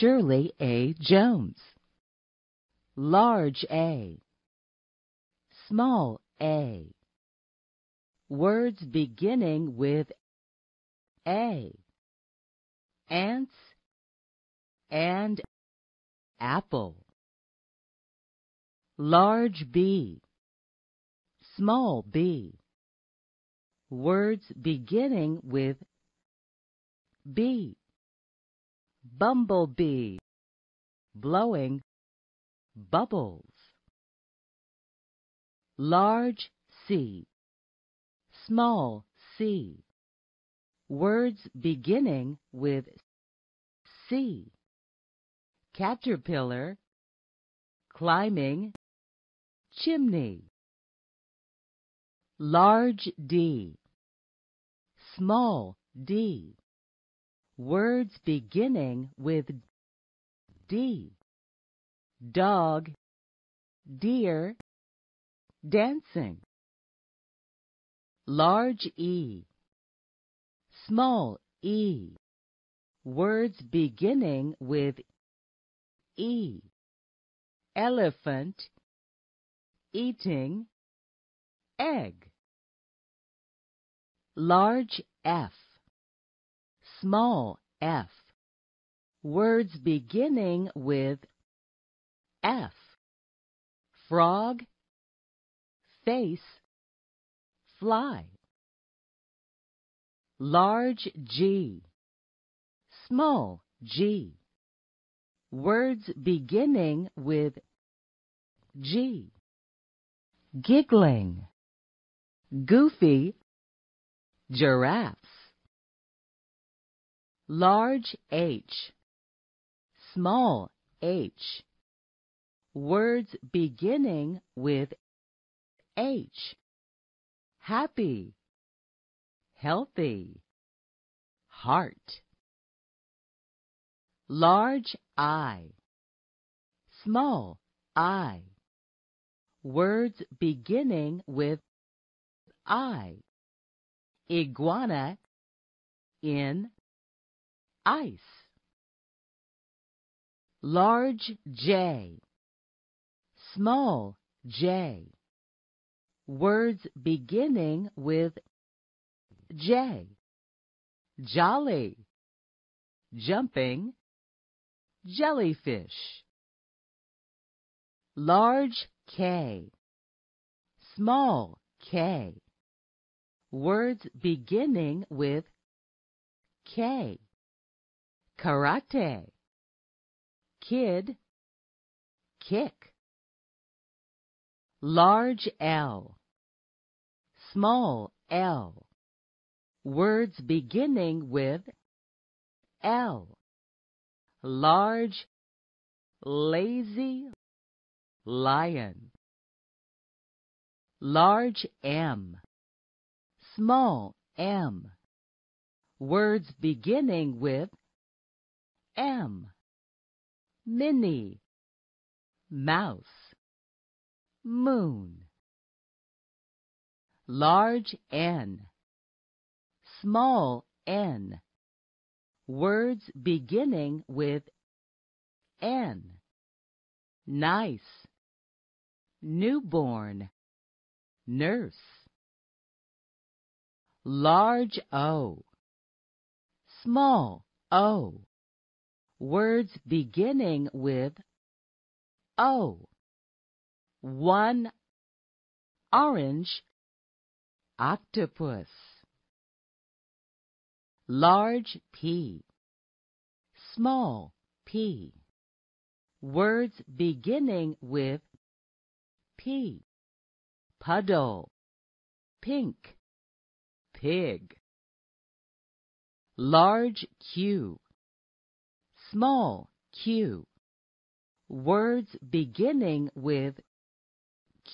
Shirley A. Jones. Large A. Small a. Words beginning with A. Ants and apple. Large B. Small b. Words beginning with B. Bumblebee. Blowing bubbles large C, small c. Words beginning with C. Caterpillar, climbing, chimney. Large D, small d. Words beginning with D. Dog, deer, dancing. Large E, small e. Words beginning with E. Elephant, eating, egg. Large F, small f. Words beginning with F. Frog, face, fly. Large G, small g. Words beginning with G. Giggling, goofy, giraffes. Large H, small h. Words beginning with H. Happy, healthy, heart. Large I, small I. Words beginning with I. Iguana in ice. Large J, small j. Words beginning with J. Jolly. Jumping. Jellyfish. Large K. Small k. Words beginning with K. Karate. Kid. Kick. Large L small l. Words beginning with L. Large, lazy, lion. Large M. Small m. Words beginning with M. Minnie, mouse, moon large N, small n. Words beginning with N. Nice, newborn, nurse. Large O, small o. Words beginning with O. One orange octopus. Large P. Small p. Words beginning with P. Puddle. Pink. Pig. Large Q small q words beginning with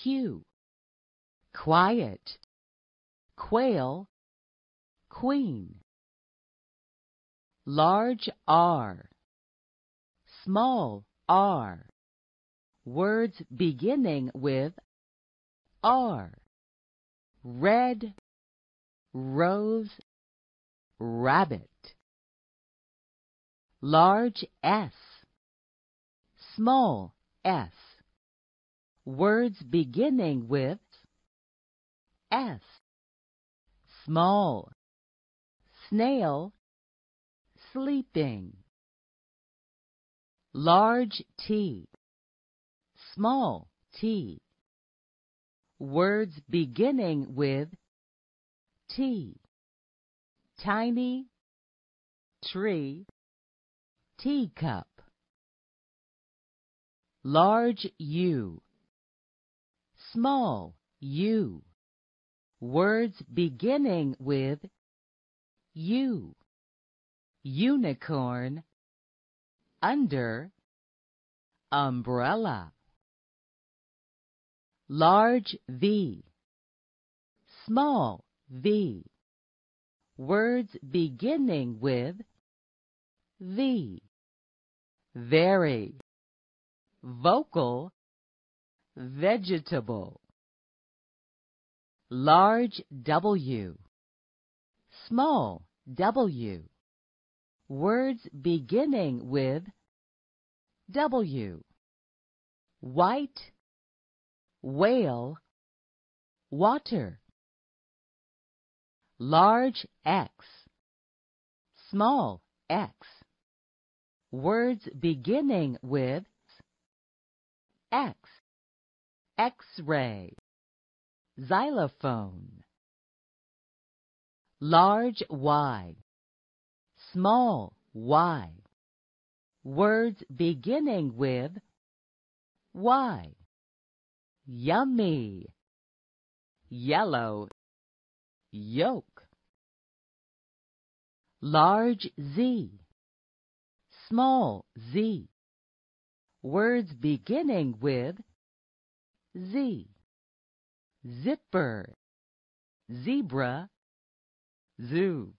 Q quiet quail, queen. Large R, small r. Words beginning with R. Red, rose, rabbit. Large S, small s. Words beginning with s. Small, snail, sleeping. Large T, small t. Words beginning with T. Tiny, tree, teacup. Large U, small u. Words beginning with U. Unicorn, under, umbrella. Large V, small v. Words beginning with V. Very, vocal, vegetable. Large W, small w. Words beginning with W. White, whale, water. Large X, small x. Words beginning with X, X-ray, xylophone. Large Y, small y. Words beginning with Y. Yummy, yellow, yolk. Large Z, small z. Words beginning with Z. Zipper, zebra, zoo.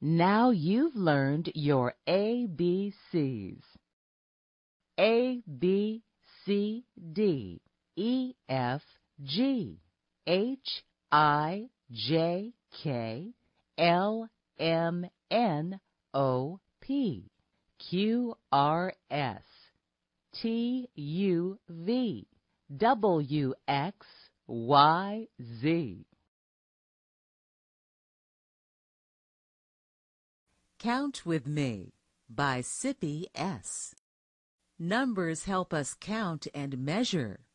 Now you've learned your ABCs. A, B, C, D, E, F, G, H, I, J, K, L, M, N, O, P, Q, R, S, T, U, V, W, X, Y, Z. Count with Me by Sippy S. Numbers help us count and measure.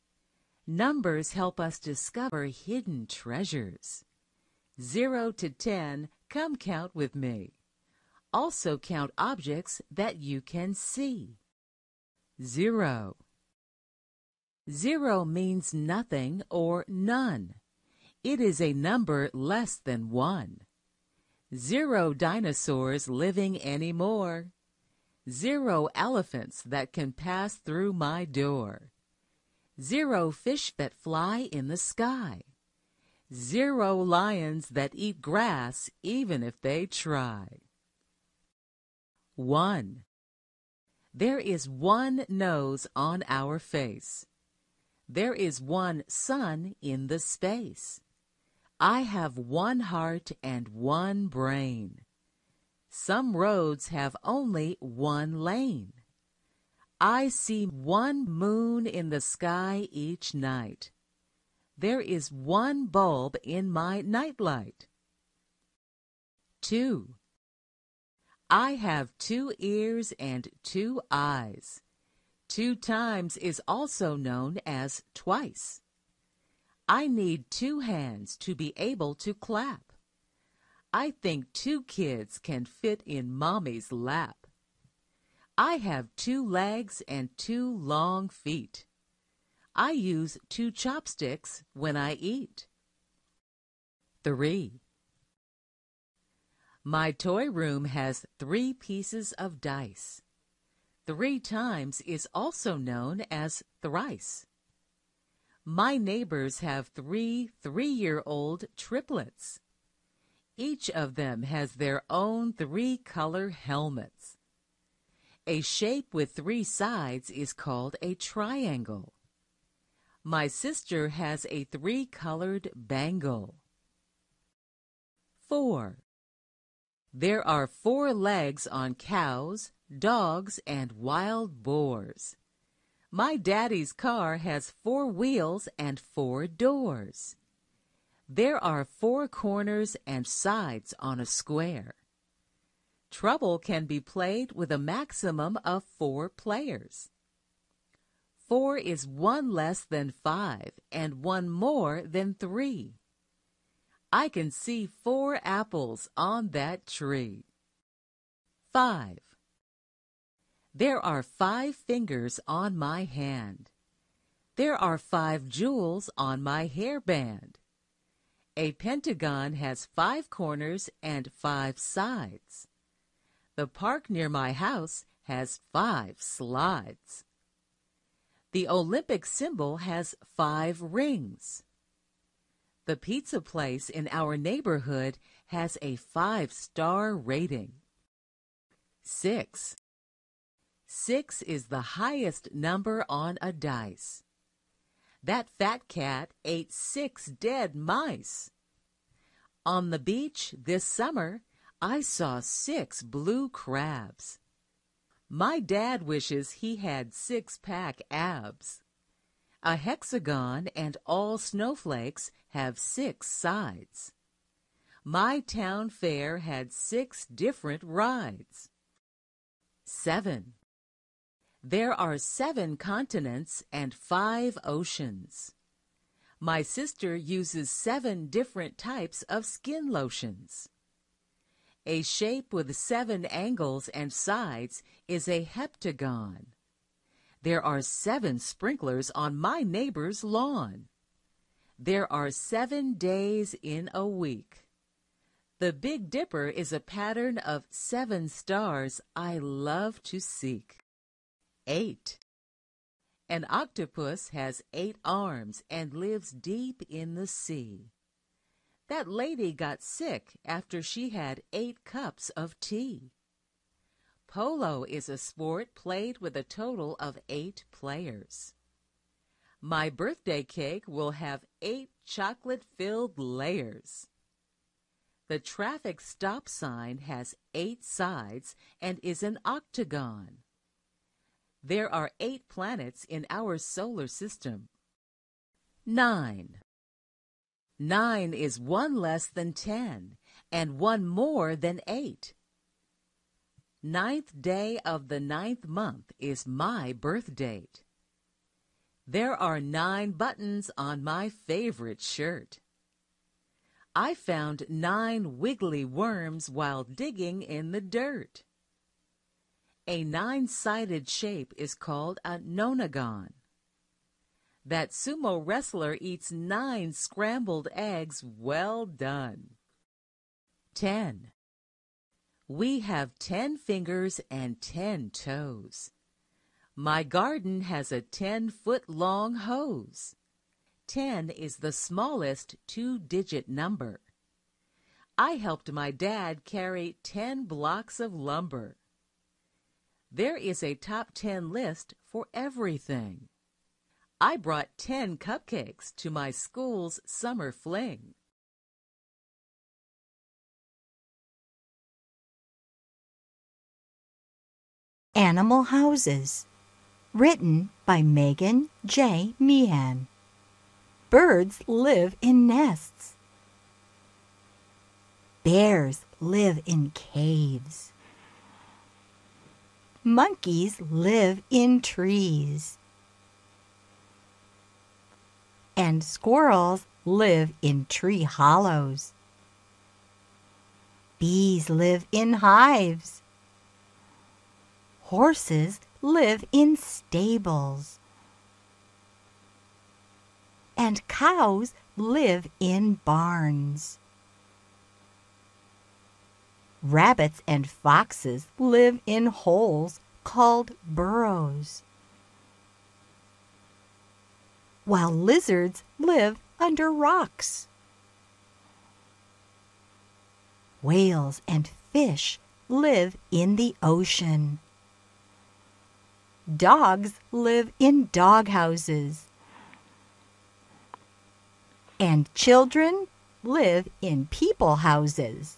Numbers help us discover hidden treasures. Zero to ten, come count with me. Also count objects that you can see. Zero. Zero means nothing or none. It is a number less than one. Zero dinosaurs living anymore. Zero elephants that can pass through my door. Zero fish that fly in the sky. Zero lions that eat grass even if they try. 1. There is one nose on our face. There is one sun in the space. I have one heart and one brain. Some roads have only one lane. I see one moon in the sky each night. There is one bulb in my nightlight. 2. I have two ears and two eyes. Two times is also known as twice. I need two hands to be able to clap. I think two kids can fit in mommy's lap. I have two legs and two long feet. I use two chopsticks when I eat. 3. My toy room has three pieces of dice. Three times is also known as thrice. My neighbors have three three-year-old triplets. Each of them has their own three-color helmets. A shape with three sides is called a triangle. My sister has a three-colored bangle. 4. There are four legs on cows, dogs, and wild boars. My daddy's car has four wheels and four doors. There are four corners and sides on a square. Trouble can be played with a maximum of four players. Four is one less than five and one more than three. I can see four apples on that tree. Five. There are five fingers on my hand. There are five jewels on my hairband. A pentagon has five corners and five sides. The park near my house has five slides. The Olympic symbol has five rings. The pizza place in our neighborhood has a five-star rating. Six. Six is the highest number on a dice. That fat cat ate six dead mice. On the beach this summer, I saw six blue crabs. My dad wishes he had six-pack abs. A hexagon and all snowflakes have six sides. My town fair had six different rides. Seven. There are seven continents and five oceans. My sister uses seven different types of skin lotions. A shape with seven angles and sides is a heptagon. There are seven sprinklers on my neighbor's lawn. There are seven days in a week. The Big Dipper is a pattern of seven stars I love to seek. 8. An octopus has eight arms and lives deep in the sea. That lady got sick after she had eight cups of tea. Polo is a sport played with a total of eight players. My birthday cake will have eight chocolate-filled layers. The traffic stop sign has eight sides and is an octagon. There are eight planets in our solar system. 9. 9 is one less than 10 and one more than 8. Ninth day of the ninth month is my birth date. There are nine buttons on my favorite shirt. I found nine wiggly worms while digging in the dirt. A nine-sided shape is called a nonagon. That sumo wrestler eats nine scrambled eggs well done. 10. We have ten fingers and ten toes. My garden has a ten-foot-long hose. Ten is the smallest two-digit number. I helped my dad carry ten blocks of lumber. There is a top ten list for everything. I brought ten cupcakes to my school's summer fling. Animal Houses Written by Megan J. Meehan Birds live in nests. Bears live in caves. Monkeys live in trees. And squirrels live in tree hollows. Bees live in hives. Horses live in stables and cows live in barns. Rabbits and foxes live in holes called burrows, while lizards live under rocks. Whales and fish live in the ocean. Dogs live in doghouses and children live in people houses.